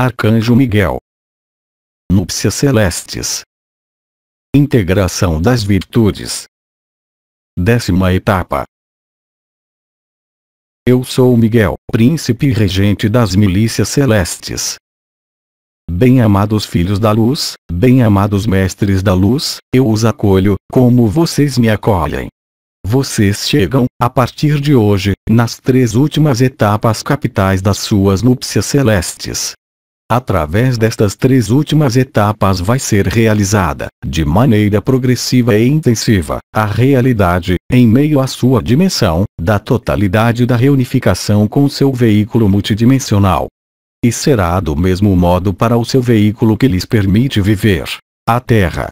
Arcanjo Miguel. Núpcias Celestes. Integração das virtudes. Décima etapa. Eu sou Miguel, príncipe regente das milícias celestes. Bem-amados filhos da luz, bem-amados mestres da luz, eu os acolho, como vocês me acolhem. Vocês chegam, a partir de hoje, nas três últimas etapas capitais das suas núpcias celestes. Através destas três últimas etapas vai ser realizada, de maneira progressiva e intensiva, a realidade, em meio à sua dimensão, da totalidade da reunificação com seu veículo multidimensional. E será do mesmo modo para o seu veículo que lhes permite viver, a Terra.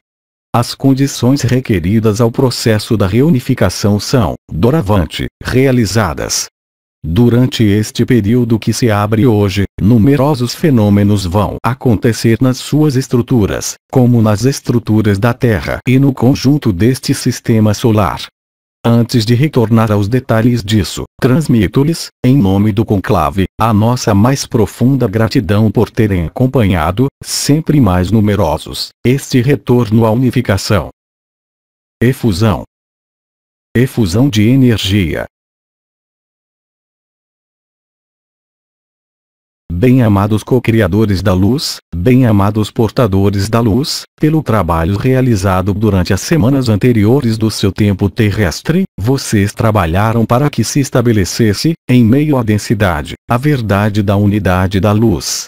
As condições requeridas ao processo da reunificação são, doravante, realizadas, Durante este período que se abre hoje, numerosos fenômenos vão acontecer nas suas estruturas, como nas estruturas da Terra e no conjunto deste sistema solar. Antes de retornar aos detalhes disso, transmito-lhes, em nome do conclave, a nossa mais profunda gratidão por terem acompanhado, sempre mais numerosos, este retorno à unificação. Efusão. Efusão de energia, Bem-amados co-criadores da luz, bem-amados portadores da luz, pelo trabalho realizado durante as semanas anteriores do seu tempo terrestre, vocês trabalharam para que se estabelecesse, em meio à densidade, a verdade da unidade da luz.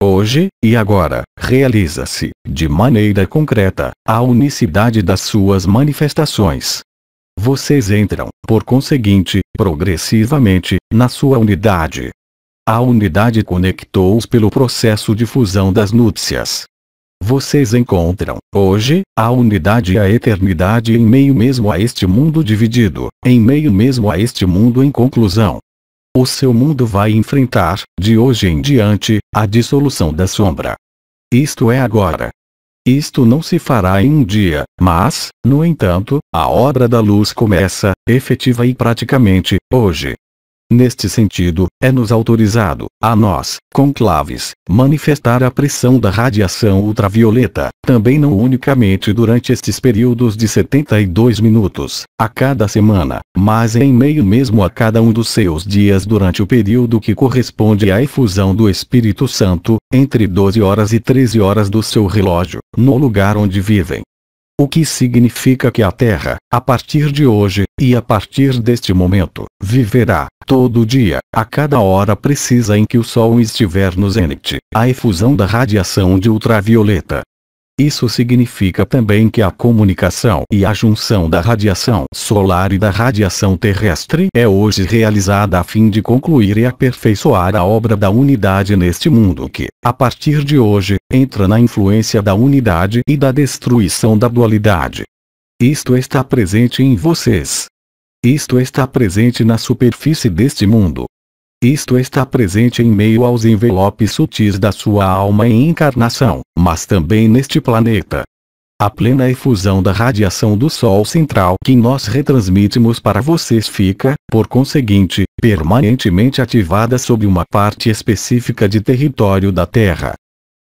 Hoje, e agora, realiza-se, de maneira concreta, a unicidade das suas manifestações. Vocês entram, por conseguinte, progressivamente, na sua unidade, a unidade conectou-os pelo processo de fusão das núpcias. Vocês encontram, hoje, a unidade e a eternidade em meio mesmo a este mundo dividido, em meio mesmo a este mundo em conclusão. O seu mundo vai enfrentar, de hoje em diante, a dissolução da sombra. Isto é agora. Isto não se fará em um dia, mas, no entanto, a obra da luz começa, efetiva e praticamente, hoje. Neste sentido, é-nos autorizado, a nós, conclaves, manifestar a pressão da radiação ultravioleta, também não unicamente durante estes períodos de 72 minutos, a cada semana, mas em meio mesmo a cada um dos seus dias durante o período que corresponde à efusão do Espírito Santo, entre 12 horas e 13 horas do seu relógio, no lugar onde vivem. O que significa que a Terra, a partir de hoje, e a partir deste momento, viverá, todo dia, a cada hora precisa em que o Sol estiver no zênite, a efusão da radiação de ultravioleta. Isso significa também que a comunicação e a junção da radiação solar e da radiação terrestre é hoje realizada a fim de concluir e aperfeiçoar a obra da unidade neste mundo que, a partir de hoje, entra na influência da unidade e da destruição da dualidade. Isto está presente em vocês. Isto está presente na superfície deste mundo. Isto está presente em meio aos envelopes sutis da sua alma em encarnação, mas também neste planeta. A plena efusão da radiação do Sol central que nós retransmitimos para vocês fica, por conseguinte, permanentemente ativada sob uma parte específica de território da Terra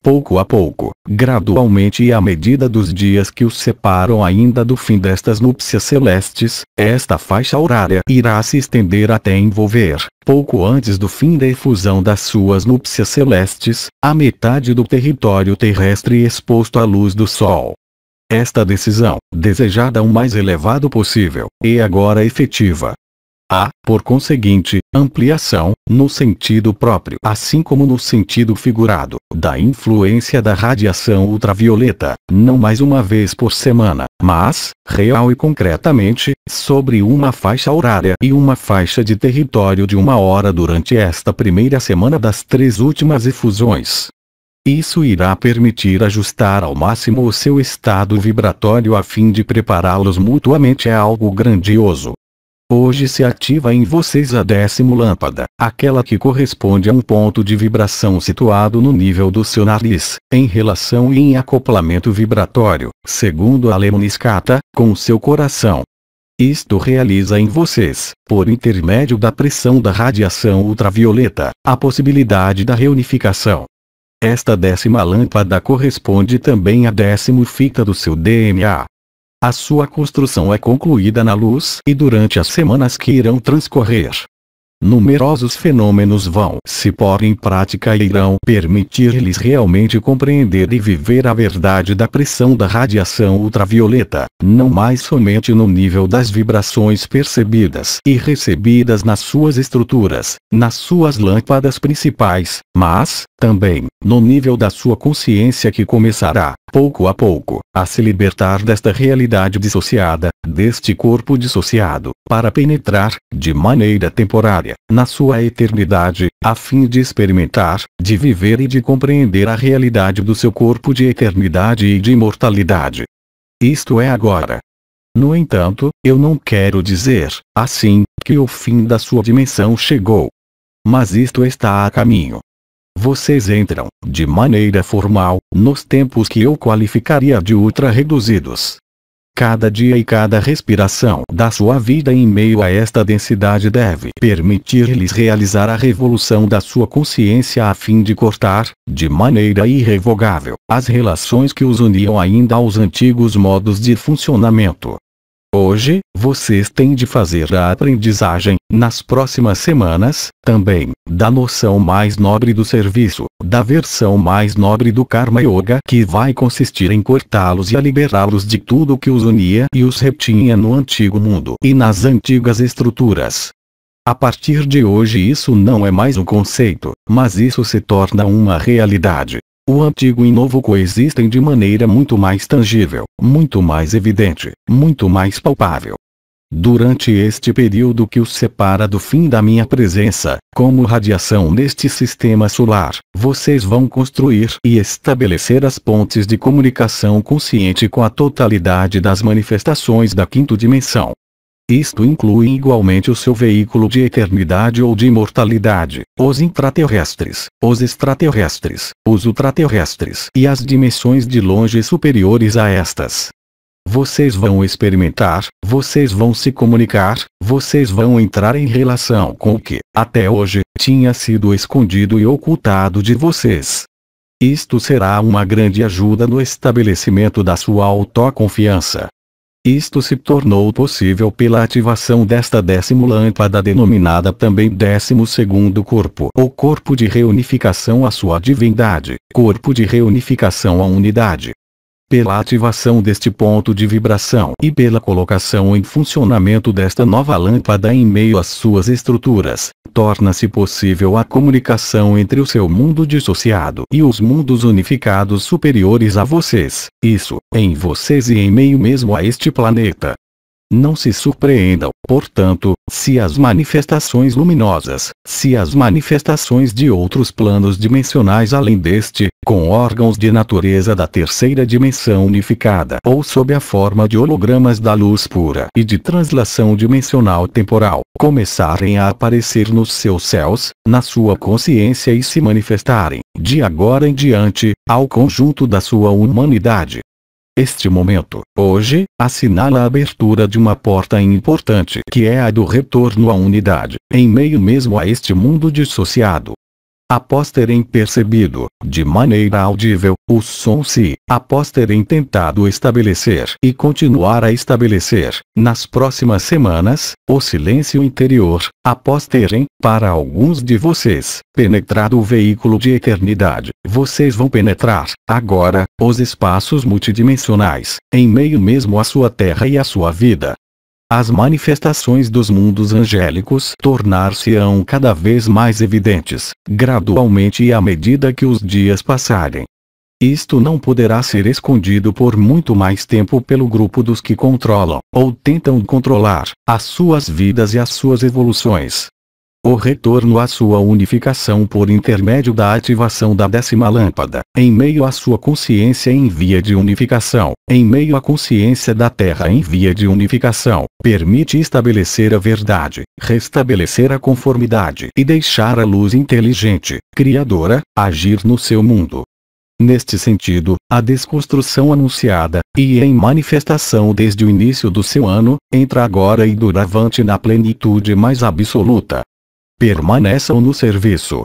pouco a pouco, gradualmente e à medida dos dias que os separam ainda do fim destas núpcias celestes, esta faixa horária irá se estender até envolver, pouco antes do fim da efusão das suas núpcias celestes, a metade do território terrestre exposto à luz do Sol. Esta decisão, desejada o mais elevado possível, é agora efetiva, Há, por conseguinte, ampliação, no sentido próprio assim como no sentido figurado, da influência da radiação ultravioleta, não mais uma vez por semana, mas, real e concretamente, sobre uma faixa horária e uma faixa de território de uma hora durante esta primeira semana das três últimas efusões. Isso irá permitir ajustar ao máximo o seu estado vibratório a fim de prepará-los mutuamente a algo grandioso, Hoje se ativa em vocês a décimo lâmpada, aquela que corresponde a um ponto de vibração situado no nível do seu nariz, em relação e em acoplamento vibratório, segundo a lemniscata, com o seu coração. Isto realiza em vocês, por intermédio da pressão da radiação ultravioleta, a possibilidade da reunificação. Esta décima lâmpada corresponde também à décimo fita do seu DNA. A sua construção é concluída na luz e durante as semanas que irão transcorrer, numerosos fenômenos vão se pôr em prática e irão permitir-lhes realmente compreender e viver a verdade da pressão da radiação ultravioleta, não mais somente no nível das vibrações percebidas e recebidas nas suas estruturas, nas suas lâmpadas principais, mas, também, no nível da sua consciência que começará, pouco a pouco, a se libertar desta realidade dissociada, deste corpo dissociado, para penetrar, de maneira temporária, na sua eternidade, a fim de experimentar, de viver e de compreender a realidade do seu corpo de eternidade e de imortalidade. Isto é agora. No entanto, eu não quero dizer, assim, que o fim da sua dimensão chegou. Mas isto está a caminho. Vocês entram, de maneira formal, nos tempos que eu qualificaria de ultra reduzidos. Cada dia e cada respiração da sua vida em meio a esta densidade deve permitir-lhes realizar a revolução da sua consciência a fim de cortar, de maneira irrevogável, as relações que os uniam ainda aos antigos modos de funcionamento. Hoje, vocês têm de fazer a aprendizagem, nas próximas semanas, também, da noção mais nobre do serviço, da versão mais nobre do Karma Yoga que vai consistir em cortá-los e a liberá-los de tudo que os unia e os retinha no antigo mundo e nas antigas estruturas. A partir de hoje isso não é mais um conceito, mas isso se torna uma realidade. O antigo e novo coexistem de maneira muito mais tangível, muito mais evidente, muito mais palpável. Durante este período que os separa do fim da minha presença, como radiação neste sistema solar, vocês vão construir e estabelecer as pontes de comunicação consciente com a totalidade das manifestações da quinta dimensão. Isto inclui igualmente o seu veículo de eternidade ou de imortalidade, os intraterrestres, os extraterrestres, os ultraterrestres e as dimensões de longe superiores a estas. Vocês vão experimentar, vocês vão se comunicar, vocês vão entrar em relação com o que, até hoje, tinha sido escondido e ocultado de vocês. Isto será uma grande ajuda no estabelecimento da sua autoconfiança, isto se tornou possível pela ativação desta décimo lâmpada denominada também décimo segundo corpo ou corpo de reunificação à sua divindade, corpo de reunificação à unidade, pela ativação deste ponto de vibração e pela colocação em funcionamento desta nova lâmpada em meio às suas estruturas, torna-se possível a comunicação entre o seu mundo dissociado e os mundos unificados superiores a vocês, isso, em vocês e em meio mesmo a este planeta. Não se surpreendam, portanto, se as manifestações luminosas, se as manifestações de outros planos dimensionais além deste, com órgãos de natureza da terceira dimensão unificada ou sob a forma de hologramas da luz pura e de translação dimensional temporal, começarem a aparecer nos seus céus, na sua consciência e se manifestarem, de agora em diante, ao conjunto da sua humanidade, este momento, hoje, assinala a abertura de uma porta importante que é a do retorno à unidade, em meio mesmo a este mundo dissociado. Após terem percebido, de maneira audível, o som se, após terem tentado estabelecer e continuar a estabelecer, nas próximas semanas, o silêncio interior, após terem, para alguns de vocês, penetrado o veículo de eternidade, vocês vão penetrar, agora, os espaços multidimensionais, em meio mesmo à sua terra e à sua vida, as manifestações dos mundos angélicos tornar-se-ão cada vez mais evidentes, gradualmente e à medida que os dias passarem. Isto não poderá ser escondido por muito mais tempo pelo grupo dos que controlam, ou tentam controlar, as suas vidas e as suas evoluções o retorno à sua unificação por intermédio da ativação da décima lâmpada, em meio à sua consciência em via de unificação, em meio à consciência da Terra em via de unificação, permite estabelecer a verdade, restabelecer a conformidade e deixar a luz inteligente, criadora, agir no seu mundo. Neste sentido, a desconstrução anunciada, e em manifestação desde o início do seu ano, entra agora e duravante na plenitude mais absoluta, permaneçam no serviço.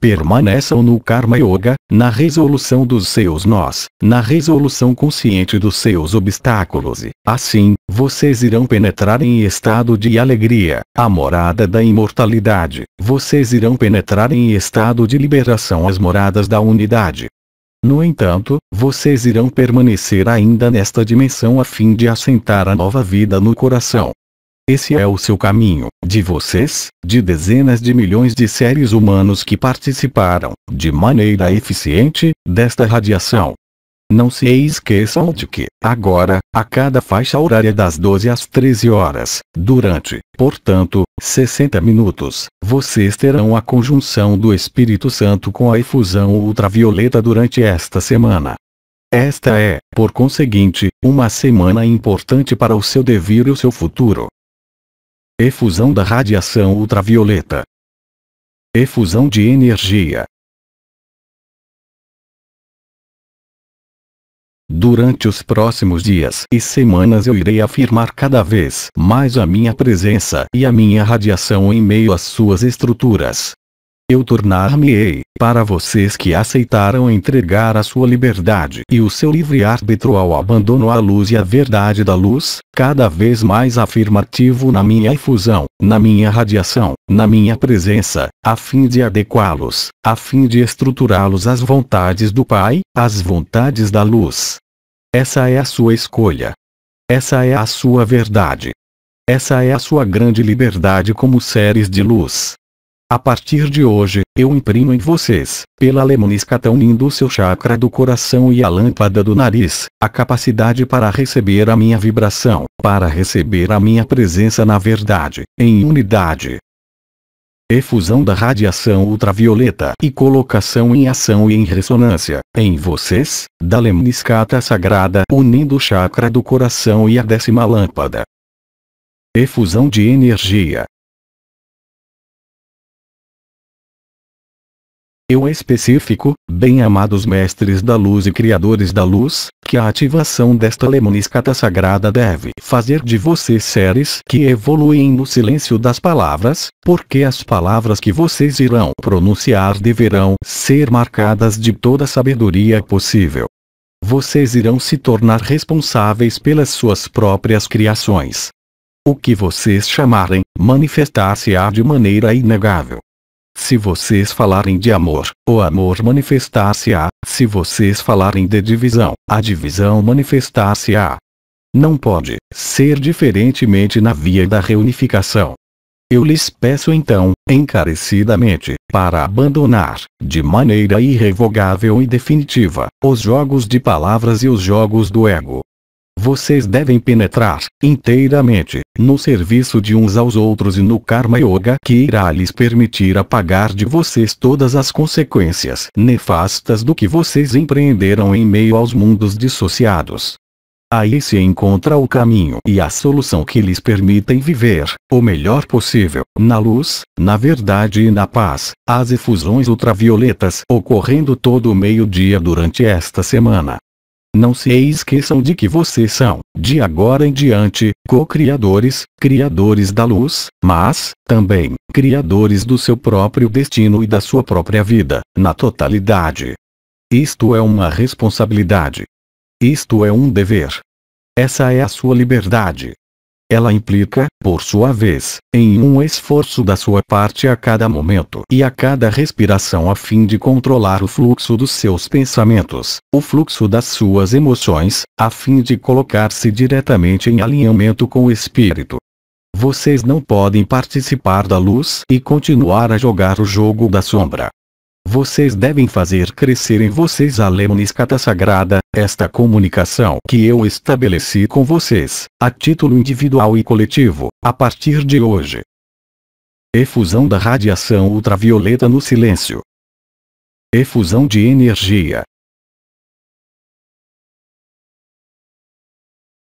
Permaneçam no Karma Yoga, na resolução dos seus nós, na resolução consciente dos seus obstáculos e, assim, vocês irão penetrar em estado de alegria, a morada da imortalidade. Vocês irão penetrar em estado de liberação as moradas da unidade. No entanto, vocês irão permanecer ainda nesta dimensão a fim de assentar a nova vida no coração. Esse é o seu caminho, de vocês, de dezenas de milhões de seres humanos que participaram, de maneira eficiente, desta radiação. Não se esqueçam de que, agora, a cada faixa horária das 12 às 13 horas, durante, portanto, 60 minutos, vocês terão a conjunção do Espírito Santo com a efusão ultravioleta durante esta semana. Esta é, por conseguinte, uma semana importante para o seu devir e o seu futuro. Efusão da radiação ultravioleta. Efusão de energia. Durante os próximos dias e semanas eu irei afirmar cada vez mais a minha presença e a minha radiação em meio às suas estruturas eu tornar-me-ei, para vocês que aceitaram entregar a sua liberdade e o seu livre-arbítrio ao abandono à luz e à verdade da luz, cada vez mais afirmativo na minha efusão, na minha radiação, na minha presença, a fim de adequá-los, a fim de estruturá-los às vontades do Pai, às vontades da luz. Essa é a sua escolha. Essa é a sua verdade. Essa é a sua grande liberdade como seres de luz. A partir de hoje, eu imprimo em vocês, pela lemoniscata unindo o seu chakra do coração e a lâmpada do nariz, a capacidade para receber a minha vibração, para receber a minha presença na verdade, em unidade. Efusão da radiação ultravioleta e colocação em ação e em ressonância, em vocês, da lemoniscata sagrada unindo o chakra do coração e a décima lâmpada. Efusão de energia, Eu específico, bem-amados mestres da luz e criadores da luz, que a ativação desta lemoniscata sagrada deve fazer de vocês seres que evoluem no silêncio das palavras, porque as palavras que vocês irão pronunciar deverão ser marcadas de toda sabedoria possível. Vocês irão se tornar responsáveis pelas suas próprias criações. O que vocês chamarem, manifestar-se-á de maneira inegável. Se vocês falarem de amor, o amor manifestar-se-á. Se vocês falarem de divisão, a divisão manifestar-se-á. Não pode ser diferentemente na via da reunificação. Eu lhes peço então, encarecidamente, para abandonar, de maneira irrevogável e definitiva, os jogos de palavras e os jogos do ego, vocês devem penetrar, inteiramente, no serviço de uns aos outros e no Karma Yoga que irá lhes permitir apagar de vocês todas as consequências nefastas do que vocês empreenderam em meio aos mundos dissociados. Aí se encontra o caminho e a solução que lhes permitem viver, o melhor possível, na luz, na verdade e na paz, as efusões ultravioletas ocorrendo todo o meio-dia durante esta semana. Não se esqueçam de que vocês são, de agora em diante, co-criadores, criadores da luz, mas, também, criadores do seu próprio destino e da sua própria vida, na totalidade. Isto é uma responsabilidade. Isto é um dever. Essa é a sua liberdade. Ela implica, por sua vez, em um esforço da sua parte a cada momento e a cada respiração a fim de controlar o fluxo dos seus pensamentos, o fluxo das suas emoções, a fim de colocar-se diretamente em alinhamento com o espírito. Vocês não podem participar da luz e continuar a jogar o jogo da sombra. Vocês devem fazer crescer em vocês a lemoniscata sagrada, esta comunicação que eu estabeleci com vocês, a título individual e coletivo, a partir de hoje. Efusão da radiação ultravioleta no silêncio. Efusão de energia.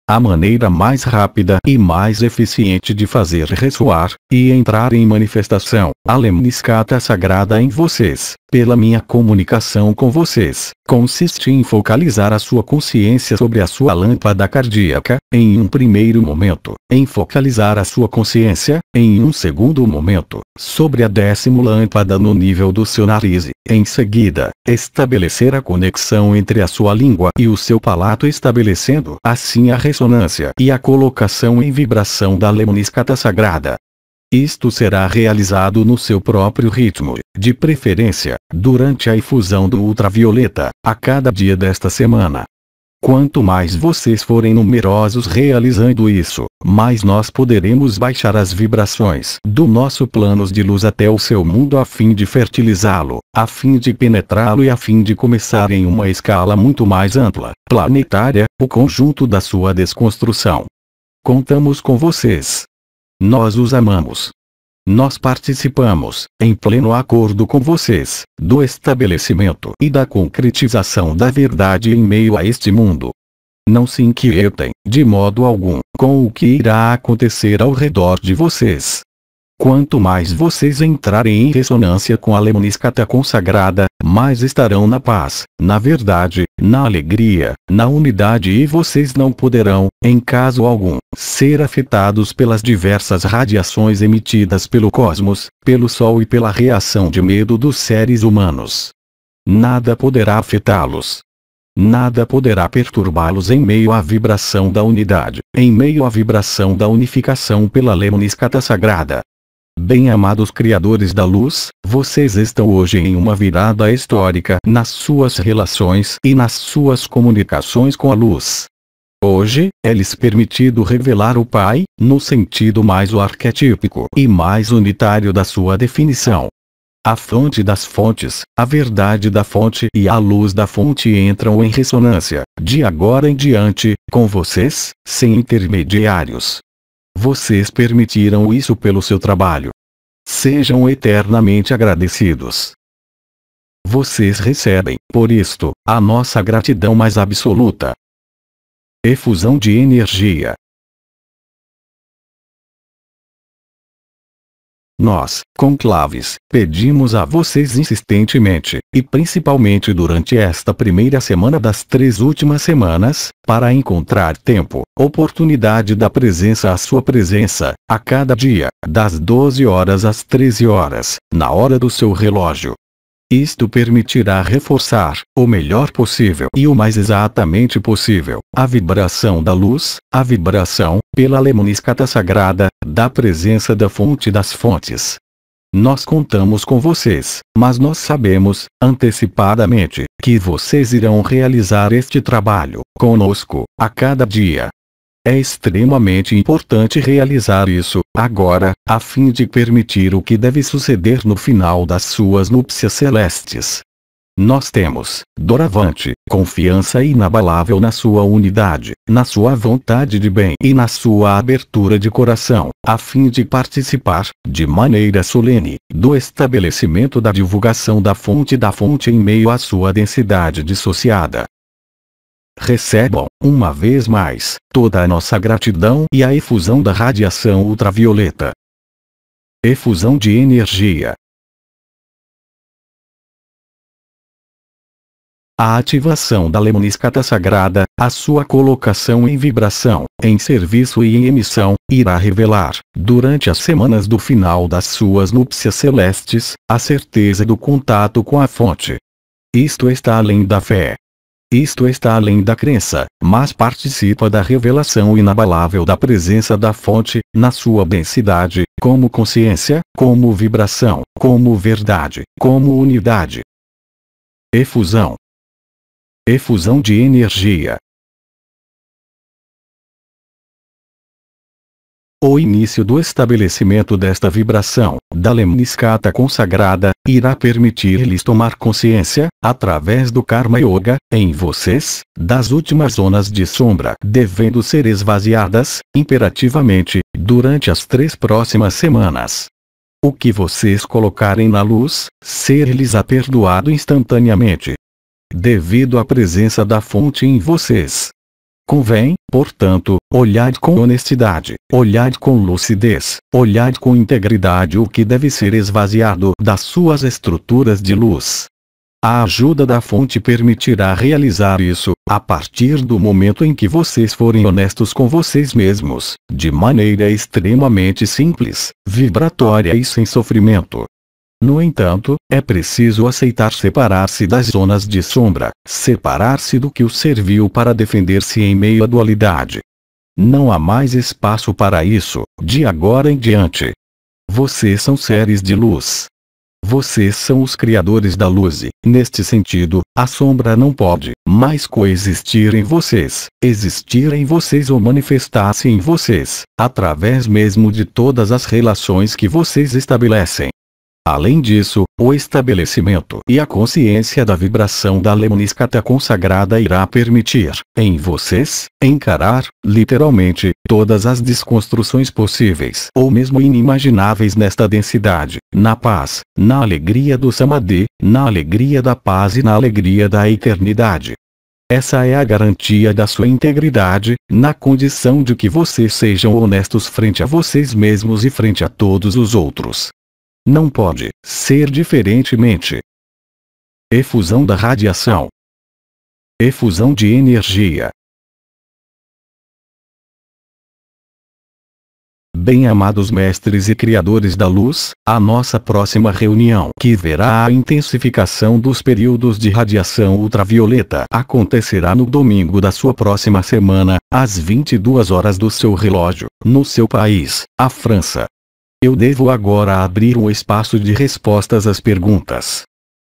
A maneira mais rápida e mais eficiente de fazer ressoar, e entrar em manifestação, a lemniscata sagrada em vocês, pela minha comunicação com vocês, consiste em focalizar a sua consciência sobre a sua lâmpada cardíaca, em um primeiro momento, em focalizar a sua consciência, em um segundo momento, sobre a décimo lâmpada no nível do seu nariz, em seguida, estabelecer a conexão entre a sua língua e o seu palato estabelecendo assim a ressonância e a colocação em vibração da lemniscata sagrada. Isto será realizado no seu próprio ritmo, de preferência, durante a efusão do ultravioleta, a cada dia desta semana. Quanto mais vocês forem numerosos realizando isso, mais nós poderemos baixar as vibrações do nosso plano de luz até o seu mundo a fim de fertilizá-lo, a fim de penetrá-lo e a fim de começar em uma escala muito mais ampla, planetária, o conjunto da sua desconstrução. Contamos com vocês. Nós os amamos. Nós participamos, em pleno acordo com vocês, do estabelecimento e da concretização da verdade em meio a este mundo. Não se inquietem, de modo algum, com o que irá acontecer ao redor de vocês. Quanto mais vocês entrarem em ressonância com a lemniscata consagrada, mais estarão na paz, na verdade, na alegria, na unidade e vocês não poderão, em caso algum, ser afetados pelas diversas radiações emitidas pelo cosmos, pelo Sol e pela reação de medo dos seres humanos. Nada poderá afetá-los. Nada poderá perturbá-los em meio à vibração da unidade, em meio à vibração da unificação pela lemniscata sagrada, Bem-amados criadores da luz, vocês estão hoje em uma virada histórica nas suas relações e nas suas comunicações com a luz. Hoje, é-lhes permitido revelar o Pai, no sentido mais arquetípico e mais unitário da sua definição. A fonte das fontes, a verdade da fonte e a luz da fonte entram em ressonância, de agora em diante, com vocês, sem intermediários. Vocês permitiram isso pelo seu trabalho. Sejam eternamente agradecidos. Vocês recebem, por isto, a nossa gratidão mais absoluta. Efusão de energia. Nós, conclaves, pedimos a vocês insistentemente, e principalmente durante esta primeira semana das três últimas semanas, para encontrar tempo, oportunidade da presença à sua presença, a cada dia, das 12 horas às 13 horas, na hora do seu relógio, isto permitirá reforçar, o melhor possível e o mais exatamente possível, a vibração da luz, a vibração, pela lemniscata sagrada, da presença da fonte das fontes. Nós contamos com vocês, mas nós sabemos, antecipadamente, que vocês irão realizar este trabalho, conosco, a cada dia, é extremamente importante realizar isso, agora, a fim de permitir o que deve suceder no final das suas núpcias celestes. Nós temos, doravante, confiança inabalável na sua unidade, na sua vontade de bem e na sua abertura de coração, a fim de participar, de maneira solene, do estabelecimento da divulgação da fonte da fonte em meio à sua densidade dissociada, recebam, uma vez mais, toda a nossa gratidão e a efusão da radiação ultravioleta. Efusão de energia. A ativação da lemniscata sagrada, a sua colocação em vibração, em serviço e em emissão, irá revelar, durante as semanas do final das suas núpcias celestes, a certeza do contato com a fonte. Isto está além da fé, isto está além da crença, mas participa da revelação inabalável da presença da fonte, na sua densidade, como consciência, como vibração, como verdade, como unidade. Efusão. Efusão de energia. O início do estabelecimento desta vibração, da lemniscata consagrada, irá permitir-lhes tomar consciência, através do Karma Yoga, em vocês, das últimas zonas de sombra devendo ser esvaziadas, imperativamente, durante as três próximas semanas. O que vocês colocarem na luz, ser-lhes aperdoado instantaneamente. Devido à presença da fonte em vocês. Convém, portanto, olhar com honestidade, olhar com lucidez, olhar com integridade o que deve ser esvaziado das suas estruturas de luz. A ajuda da fonte permitirá realizar isso, a partir do momento em que vocês forem honestos com vocês mesmos, de maneira extremamente simples, vibratória e sem sofrimento. No entanto, é preciso aceitar separar-se das zonas de sombra, separar-se do que o serviu para defender-se em meio à dualidade. Não há mais espaço para isso, de agora em diante. Vocês são seres de luz. Vocês são os criadores da luz e, neste sentido, a sombra não pode mais coexistir em vocês, existir em vocês ou manifestar-se em vocês, através mesmo de todas as relações que vocês estabelecem. Além disso, o estabelecimento e a consciência da vibração da lemniscata consagrada irá permitir, em vocês, encarar, literalmente, todas as desconstruções possíveis ou mesmo inimagináveis nesta densidade, na paz, na alegria do samadhi, na alegria da paz e na alegria da eternidade. Essa é a garantia da sua integridade, na condição de que vocês sejam honestos frente a vocês mesmos e frente a todos os outros. Não pode ser diferentemente. Efusão da radiação. Efusão de energia. Bem-amados mestres e criadores da luz, a nossa próxima reunião, que verá a intensificação dos períodos de radiação ultravioleta, acontecerá no domingo da sua próxima semana, às 22 horas do seu relógio, no seu país, a França. Eu devo agora abrir um espaço de respostas às perguntas.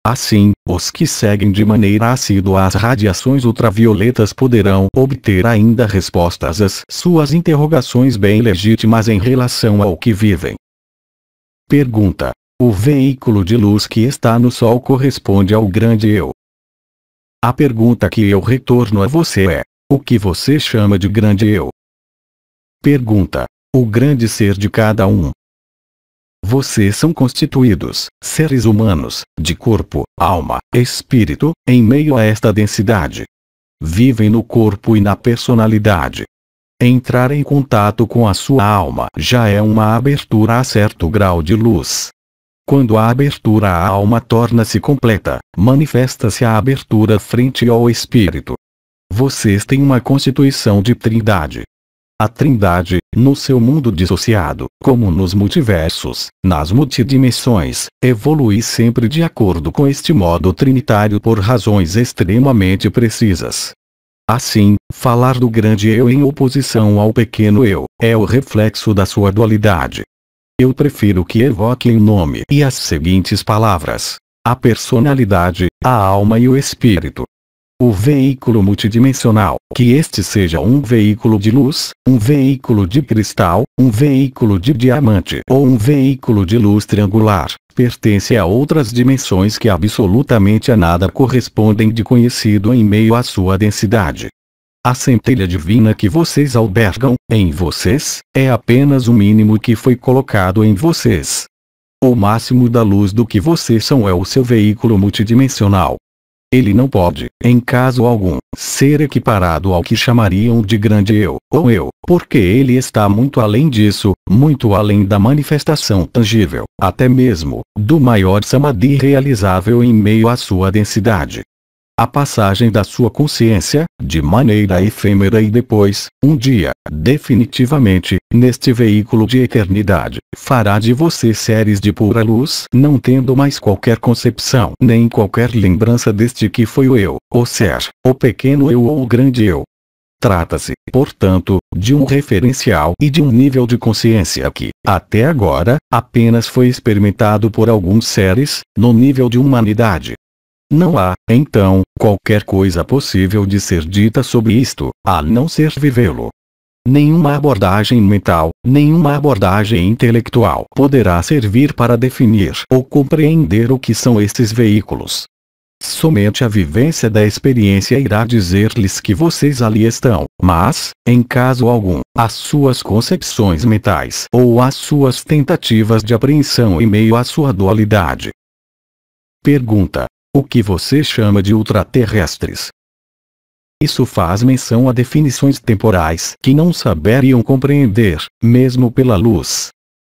Assim, os que seguem de maneira assídua as radiações ultravioletas poderão obter ainda respostas às suas interrogações bem legítimas em relação ao que vivem. Pergunta: O veículo de luz que está no Sol corresponde ao grande Eu? A pergunta que eu retorno a você é: O que você chama de grande Eu? Pergunta: O grande ser de cada um vocês são constituídos, seres humanos, de corpo, alma, espírito, em meio a esta densidade. Vivem no corpo e na personalidade. Entrar em contato com a sua alma já é uma abertura a certo grau de luz. Quando a abertura à alma torna-se completa, manifesta-se a abertura frente ao espírito. Vocês têm uma constituição de trindade, a Trindade, no seu mundo dissociado, como nos multiversos, nas multidimensões, evolui sempre de acordo com este modo trinitário por razões extremamente precisas. Assim, falar do grande eu em oposição ao pequeno eu, é o reflexo da sua dualidade. Eu prefiro que evoquem o nome e as seguintes palavras: a personalidade, a alma e o espírito o veículo multidimensional, que este seja um veículo de luz, um veículo de cristal, um veículo de diamante ou um veículo de luz triangular, pertence a outras dimensões que absolutamente a nada correspondem de conhecido em meio à sua densidade. A centelha divina que vocês albergam, em vocês, é apenas o mínimo que foi colocado em vocês. O máximo da luz do que vocês são é o seu veículo multidimensional, ele não pode, em caso algum, ser equiparado ao que chamariam de grande eu, ou eu, porque ele está muito além disso, muito além da manifestação tangível, até mesmo, do maior samadhi realizável em meio à sua densidade a passagem da sua consciência, de maneira efêmera e depois, um dia, definitivamente, neste veículo de eternidade, fará de você seres de pura luz, não tendo mais qualquer concepção nem qualquer lembrança deste que foi o eu, o ser, o pequeno eu ou o grande eu. Trata-se, portanto, de um referencial e de um nível de consciência que, até agora, apenas foi experimentado por alguns seres, no nível de humanidade, não há, então, qualquer coisa possível de ser dita sobre isto, a não ser vivê-lo. Nenhuma abordagem mental, nenhuma abordagem intelectual poderá servir para definir ou compreender o que são estes veículos. Somente a vivência da experiência irá dizer-lhes que vocês ali estão, mas, em caso algum, as suas concepções mentais ou as suas tentativas de apreensão em meio à sua dualidade. Pergunta: o que você chama de ultraterrestres? Isso faz menção a definições temporais que não saberiam compreender, mesmo pela luz.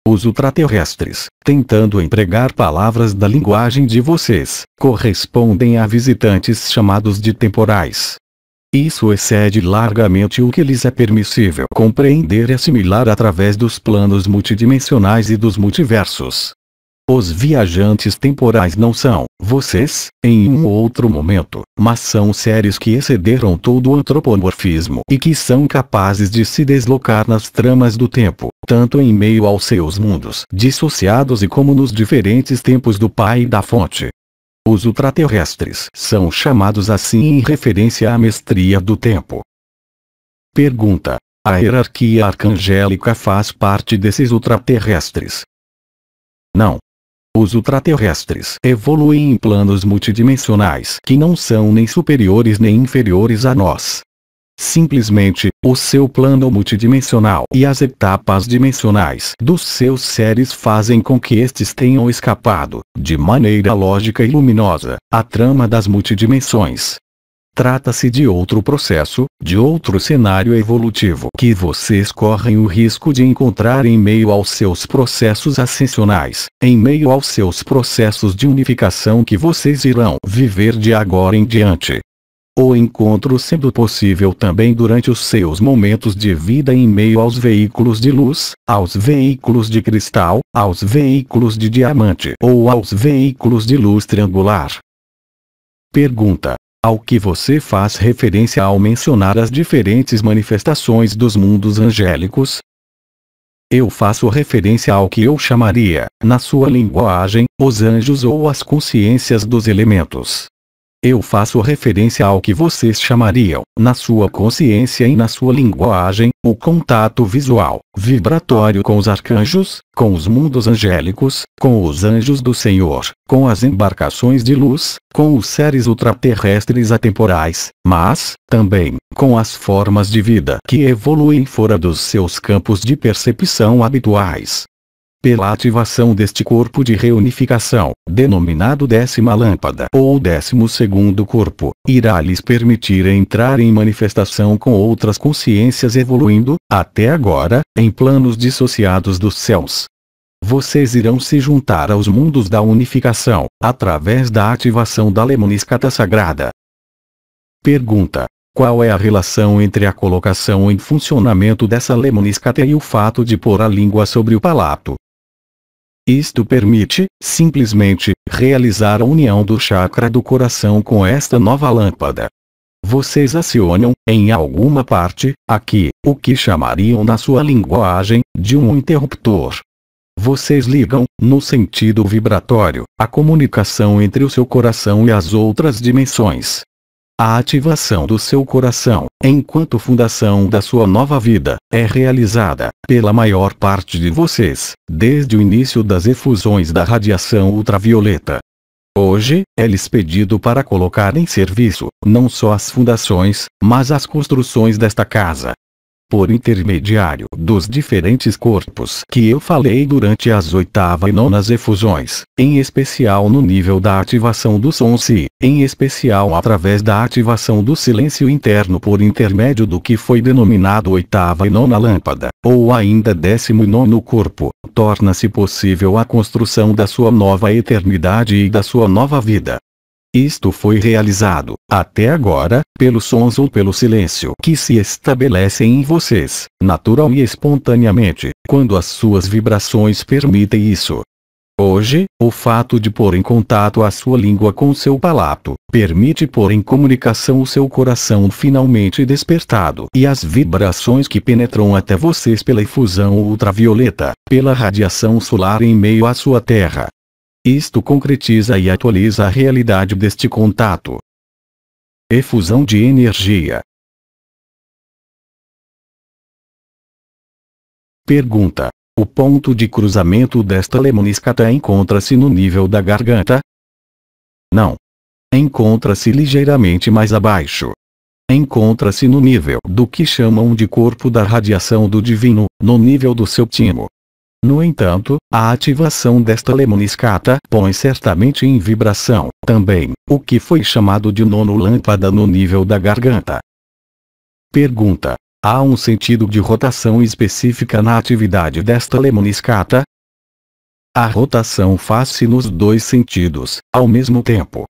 Os ultraterrestres, tentando empregar palavras da linguagem de vocês, correspondem a visitantes chamados de temporais. Isso excede largamente o que lhes é permissível compreender e assimilar através dos planos multidimensionais e dos multiversos. Os viajantes temporais não são, vocês, em um outro momento, mas são seres que excederam todo o antropomorfismo e que são capazes de se deslocar nas tramas do tempo, tanto em meio aos seus mundos dissociados e como nos diferentes tempos do Pai e da Fonte. Os ultraterrestres são chamados assim em referência à mestria do tempo. Pergunta: A hierarquia arcangélica faz parte desses ultraterrestres? Não. Os ultraterrestres evoluem em planos multidimensionais que não são nem superiores nem inferiores a nós. Simplesmente, o seu plano multidimensional e as etapas dimensionais dos seus seres fazem com que estes tenham escapado, de maneira lógica e luminosa, a trama das multidimensões. Trata-se de outro processo, de outro cenário evolutivo que vocês correm o risco de encontrar em meio aos seus processos ascensionais, em meio aos seus processos de unificação que vocês irão viver de agora em diante. O encontro sendo possível também durante os seus momentos de vida em meio aos veículos de luz, aos veículos de cristal, aos veículos de diamante ou aos veículos de luz triangular. Pergunta: ao que você faz referência ao mencionar as diferentes manifestações dos mundos angélicos? Eu faço referência ao que eu chamaria, na sua linguagem, os anjos ou as consciências dos elementos. Eu faço referência ao que vocês chamariam, na sua consciência e na sua linguagem, o contato visual, vibratório com os arcanjos, com os mundos angélicos, com os anjos do Senhor, com as embarcações de luz, com os seres ultraterrestres atemporais, mas, também, com as formas de vida que evoluem fora dos seus campos de percepção habituais pela ativação deste corpo de reunificação, denominado décima lâmpada ou décimo segundo corpo, irá lhes permitir entrar em manifestação com outras consciências evoluindo, até agora, em planos dissociados dos céus. Vocês irão se juntar aos mundos da unificação, através da ativação da lemoniscata sagrada. Pergunta: qual é a relação entre a colocação em funcionamento dessa lemoniscata e o fato de pôr a língua sobre o palato? Isto permite, simplesmente, realizar a união do chakra do coração com esta nova lâmpada. Vocês acionam, em alguma parte, aqui, o que chamariam na sua linguagem, de um interruptor. Vocês ligam, no sentido vibratório, a comunicação entre o seu coração e as outras dimensões. A ativação do seu coração, enquanto fundação da sua nova vida, é realizada, pela maior parte de vocês, desde o início das efusões da radiação ultravioleta. Hoje, é-lhes pedido para colocar em serviço, não só as fundações, mas as construções desta casa, por intermediário dos diferentes corpos que eu falei durante as oitava e nonas efusões, em especial no nível da ativação do som si, em especial através da ativação do silêncio interno por intermédio do que foi denominado oitava e nona lâmpada, ou ainda décimo e nono corpo, torna-se possível a construção da sua nova eternidade e da sua nova vida. Isto foi realizado, até agora, pelos sons ou pelo silêncio que se estabelecem em vocês, natural e espontaneamente, quando as suas vibrações permitem isso. Hoje, o fato de pôr em contato a sua língua com seu palato, permite pôr em comunicação o seu coração finalmente despertado e as vibrações que penetram até vocês pela efusão ultravioleta, pela radiação solar em meio à sua terra, isto concretiza e atualiza a realidade deste contato. Efusão de energia. Pergunta: O ponto de cruzamento desta lemoniscata encontra-se no nível da garganta? Não. Encontra-se ligeiramente mais abaixo. Encontra-se no nível do que chamam de corpo da radiação do divino, no nível do seu timo. No entanto, a ativação desta lemoniscata põe certamente em vibração, também, o que foi chamado de nono lâmpada no nível da garganta. Pergunta: Há um sentido de rotação específica na atividade desta lemniscata? A rotação faz-se nos dois sentidos, ao mesmo tempo.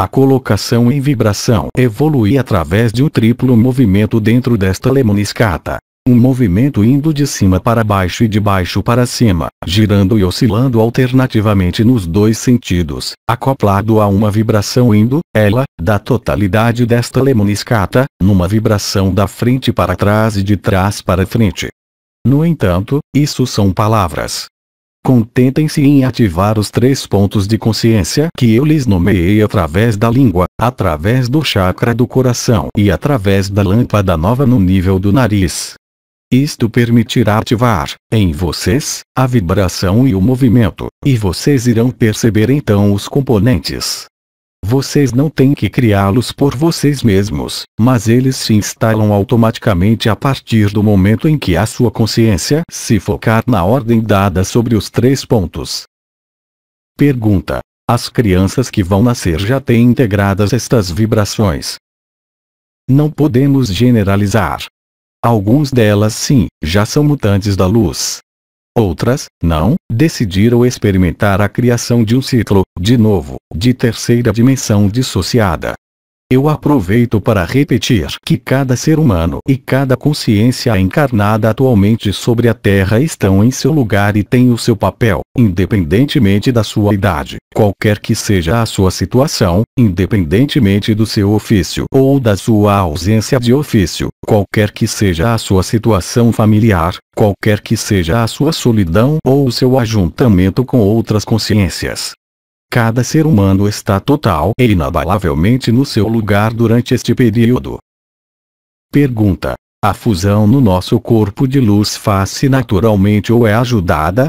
A colocação em vibração evolui através de um triplo movimento dentro desta lemniscata. Um movimento indo de cima para baixo e de baixo para cima, girando e oscilando alternativamente nos dois sentidos, acoplado a uma vibração indo, ela, da totalidade desta lemniscata, numa vibração da frente para trás e de trás para frente. No entanto, isso são palavras. Contentem-se em ativar os três pontos de consciência que eu lhes nomeei através da língua, através do chakra do coração e através da lâmpada nova no nível do nariz. Isto permitirá ativar, em vocês, a vibração e o movimento, e vocês irão perceber então os componentes. Vocês não têm que criá-los por vocês mesmos, mas eles se instalam automaticamente a partir do momento em que a sua consciência se focar na ordem dada sobre os três pontos. Pergunta: As crianças que vão nascer já têm integradas estas vibrações? Não podemos generalizar, Alguns delas sim, já são mutantes da luz. Outras, não, decidiram experimentar a criação de um ciclo, de novo, de terceira dimensão dissociada. Eu aproveito para repetir que cada ser humano e cada consciência encarnada atualmente sobre a Terra estão em seu lugar e têm o seu papel, independentemente da sua idade, qualquer que seja a sua situação, independentemente do seu ofício ou da sua ausência de ofício, qualquer que seja a sua situação familiar, qualquer que seja a sua solidão ou o seu ajuntamento com outras consciências. Cada ser humano está total e inabalavelmente no seu lugar durante este período. Pergunta: A fusão no nosso corpo de luz faz-se naturalmente ou é ajudada?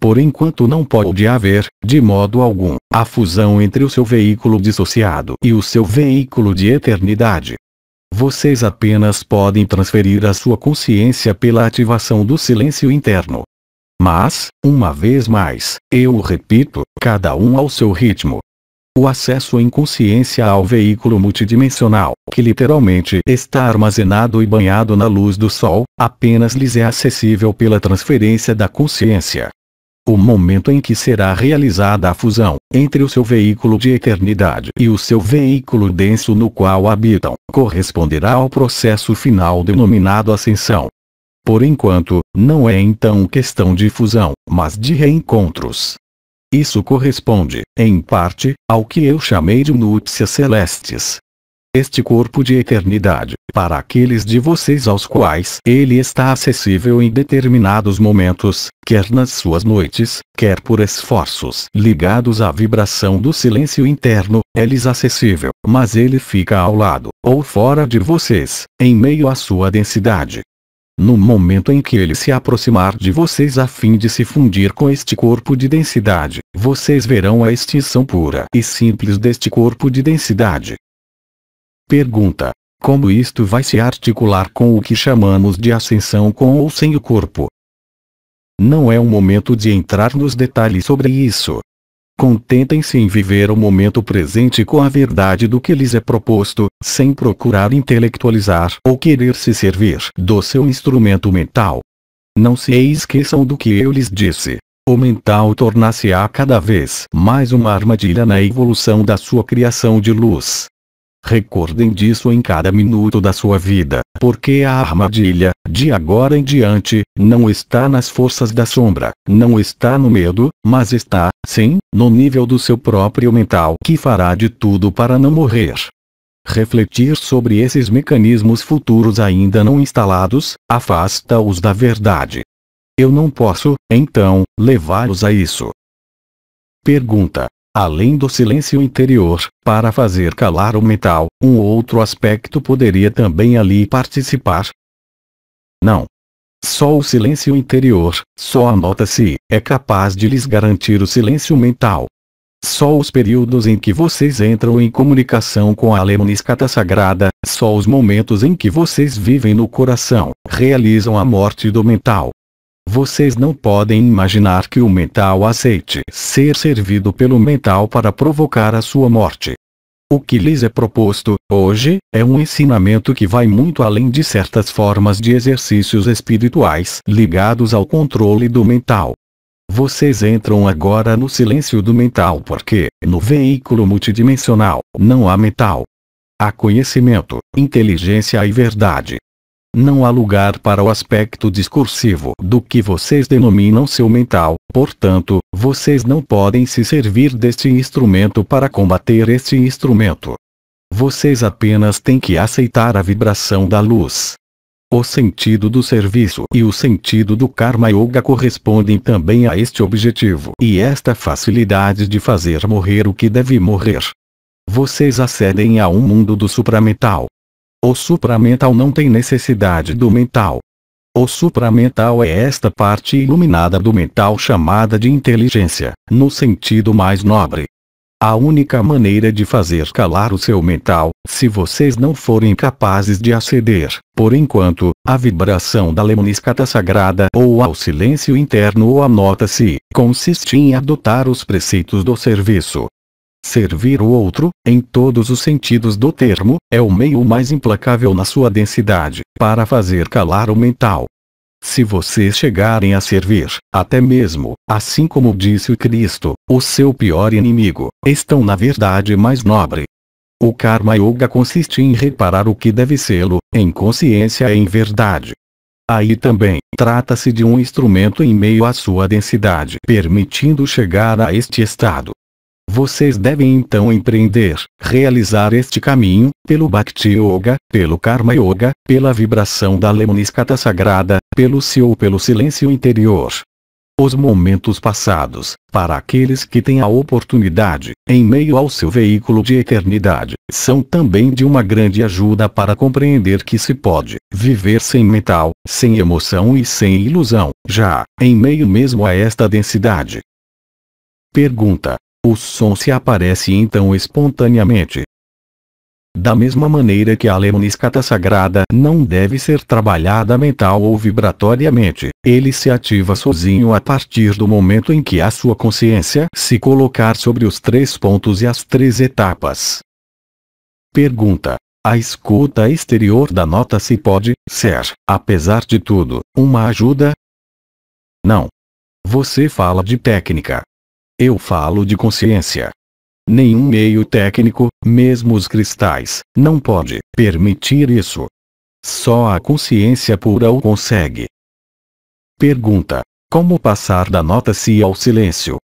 Por enquanto não pode haver, de modo algum, a fusão entre o seu veículo dissociado e o seu veículo de eternidade. Vocês apenas podem transferir a sua consciência pela ativação do silêncio interno, mas, uma vez mais, eu repito, cada um ao seu ritmo. O acesso em consciência ao veículo multidimensional, que literalmente está armazenado e banhado na luz do Sol, apenas lhes é acessível pela transferência da consciência. O momento em que será realizada a fusão entre o seu veículo de eternidade e o seu veículo denso no qual habitam, corresponderá ao processo final denominado ascensão. Por enquanto, não é então questão de fusão, mas de reencontros. Isso corresponde, em parte, ao que eu chamei de núpcias celestes. Este corpo de eternidade, para aqueles de vocês aos quais ele está acessível em determinados momentos, quer nas suas noites, quer por esforços ligados à vibração do silêncio interno, é-lhes acessível, mas ele fica ao lado, ou fora de vocês, em meio à sua densidade, no momento em que ele se aproximar de vocês a fim de se fundir com este corpo de densidade, vocês verão a extinção pura e simples deste corpo de densidade. Pergunta: Como isto vai se articular com o que chamamos de ascensão com ou sem o corpo? Não é o momento de entrar nos detalhes sobre isso. Contentem-se em viver o momento presente com a verdade do que lhes é proposto, sem procurar intelectualizar ou querer se servir do seu instrumento mental. Não se esqueçam do que eu lhes disse. O mental tornar-se-á cada vez mais uma armadilha na evolução da sua criação de luz. Recordem disso em cada minuto da sua vida, porque a armadilha, de agora em diante, não está nas forças da sombra, não está no medo, mas está, sim, no nível do seu próprio mental que fará de tudo para não morrer. Refletir sobre esses mecanismos futuros ainda não instalados, afasta-os da verdade. Eu não posso, então, levá-los a isso. Pergunta: Além do silêncio interior, para fazer calar o metal, um outro aspecto poderia também ali participar? Não. Só o silêncio interior, só a nota-se, é capaz de lhes garantir o silêncio mental. Só os períodos em que vocês entram em comunicação com a lemniscata sagrada, só os momentos em que vocês vivem no coração, realizam a morte do mental. Vocês não podem imaginar que o mental aceite ser servido pelo mental para provocar a sua morte. O que lhes é proposto, hoje, é um ensinamento que vai muito além de certas formas de exercícios espirituais ligados ao controle do mental. Vocês entram agora no silêncio do mental porque, no veículo multidimensional, não há mental. Há conhecimento, inteligência e verdade. Não há lugar para o aspecto discursivo do que vocês denominam seu mental, portanto, vocês não podem se servir deste instrumento para combater este instrumento. Vocês apenas têm que aceitar a vibração da luz. O sentido do serviço e o sentido do Karma Yoga correspondem também a este objetivo e esta facilidade de fazer morrer o que deve morrer. Vocês acedem a um mundo do supramental, o supramental não tem necessidade do mental. O supramental é esta parte iluminada do mental chamada de inteligência, no sentido mais nobre. A única maneira de fazer calar o seu mental, se vocês não forem capazes de aceder, por enquanto, à vibração da lemoniscata sagrada ou ao silêncio interno ou à nota-se, consiste em adotar os preceitos do serviço, Servir o outro, em todos os sentidos do termo, é o meio mais implacável na sua densidade, para fazer calar o mental. Se vocês chegarem a servir, até mesmo, assim como disse o Cristo, o seu pior inimigo, estão na verdade mais nobre. O Karma Yoga consiste em reparar o que deve sê-lo, em consciência e em verdade. Aí também, trata-se de um instrumento em meio à sua densidade, permitindo chegar a este estado. Vocês devem então empreender, realizar este caminho, pelo Bhakti Yoga, pelo Karma Yoga, pela vibração da Lemoniskata sagrada, pelo Si ou pelo silêncio interior. Os momentos passados, para aqueles que têm a oportunidade, em meio ao seu veículo de eternidade, são também de uma grande ajuda para compreender que se pode viver sem mental, sem emoção e sem ilusão, já, em meio mesmo a esta densidade. Pergunta: o som se aparece então espontaneamente. Da mesma maneira que a lemoniscata sagrada não deve ser trabalhada mental ou vibratoriamente, ele se ativa sozinho a partir do momento em que a sua consciência se colocar sobre os três pontos e as três etapas. Pergunta: A escuta exterior da nota se pode ser, apesar de tudo, uma ajuda? Não. Você fala de técnica, eu falo de consciência. Nenhum meio técnico, mesmo os cristais, não pode permitir isso. Só a consciência pura o consegue. Pergunta: Como passar da nota si ao silêncio?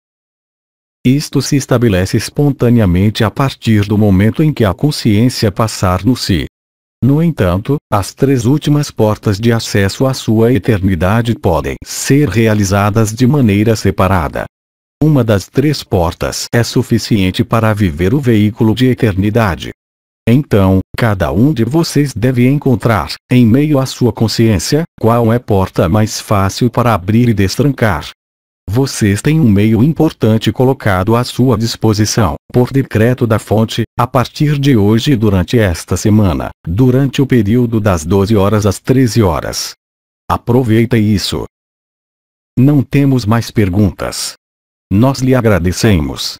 Isto se estabelece espontaneamente a partir do momento em que a consciência passar no si. No entanto, as três últimas portas de acesso à sua eternidade podem ser realizadas de maneira separada. Uma das três portas é suficiente para viver o veículo de eternidade. Então, cada um de vocês deve encontrar, em meio à sua consciência, qual é a porta mais fácil para abrir e destrancar. Vocês têm um meio importante colocado à sua disposição, por decreto da fonte, a partir de hoje e durante esta semana, durante o período das 12 horas às 13 horas. Aproveita isso. Não temos mais perguntas. Nós lhe agradecemos.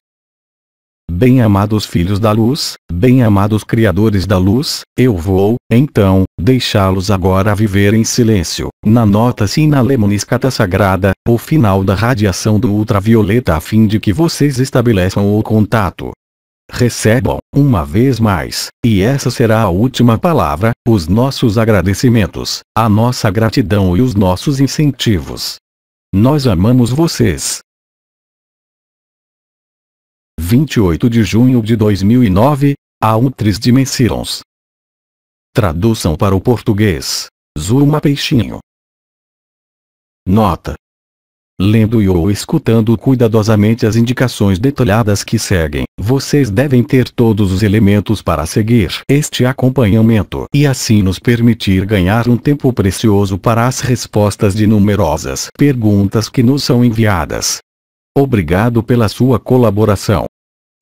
Bem-amados filhos da luz, bem-amados criadores da luz, eu vou, então, deixá-los agora viver em silêncio, na nota sina lemoniscata sagrada, o final da radiação do ultravioleta a fim de que vocês estabeleçam o contato. Recebam, uma vez mais, e essa será a última palavra, os nossos agradecimentos, a nossa gratidão e os nossos incentivos. Nós amamos vocês. 28 de junho de 2009, a Utris Dimensirons. Tradução para o português. Zuma Peixinho. Nota. Lendo e ou escutando cuidadosamente as indicações detalhadas que seguem, vocês devem ter todos os elementos para seguir este acompanhamento e assim nos permitir ganhar um tempo precioso para as respostas de numerosas perguntas que nos são enviadas. Obrigado pela sua colaboração.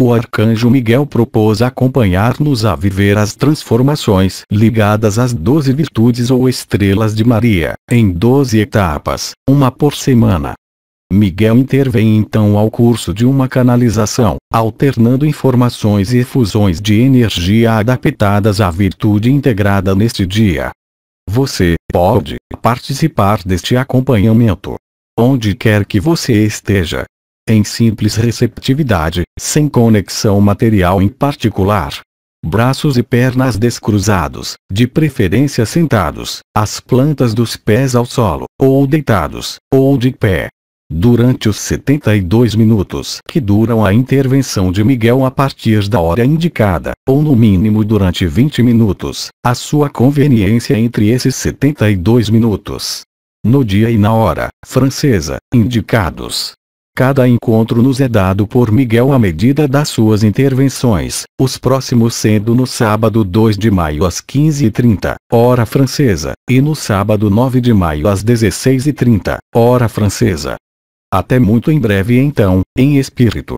O arcanjo Miguel propôs acompanhar-nos a viver as transformações ligadas às doze virtudes ou estrelas de Maria, em doze etapas, uma por semana. Miguel intervém então ao curso de uma canalização, alternando informações e fusões de energia adaptadas à virtude integrada neste dia. Você pode participar deste acompanhamento. Onde quer que você esteja. Em simples receptividade, sem conexão material em particular. Braços e pernas descruzados, de preferência sentados, as plantas dos pés ao solo, ou deitados, ou de pé. Durante os 72 minutos que duram a intervenção de Miguel a partir da hora indicada, ou no mínimo durante 20 minutos, a sua conveniência entre esses 72 minutos. No dia e na hora, francesa, indicados. Cada encontro nos é dado por Miguel à medida das suas intervenções, os próximos sendo no sábado 2 de maio às 15h30, hora francesa, e no sábado 9 de maio às 16h30, hora francesa. Até muito em breve então, em espírito.